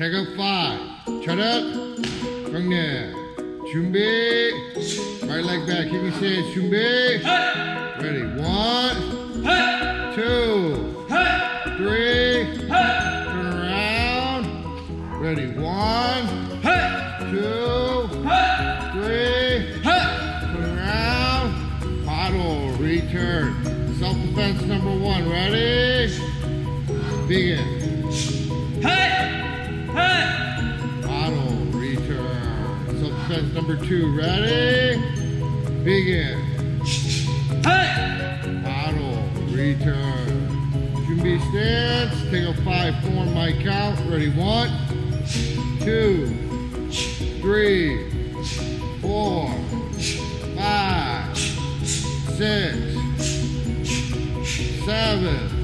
태극 5 차렷 정리 준비. Right leg back you can say it 준비. Ready. 1 2 3 turn around. Ready. 1 2 3 turn around. Baro. Return. Self defense number 1 ready? Begin. Return. Number two, ready? Begin. Hey! Baro, return. 준비 stance. Tae Guk five, form my count. Ready? One, two, three, four, five, six, seven,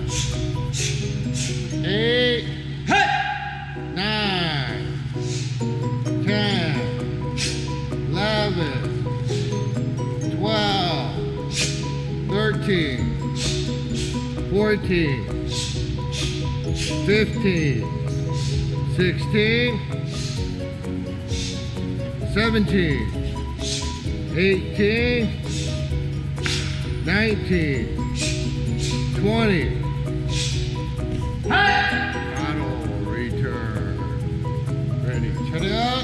13, 14, 15, 16, 17, 18, 19, 20. Hey! Auto return. Ready, Turn it up.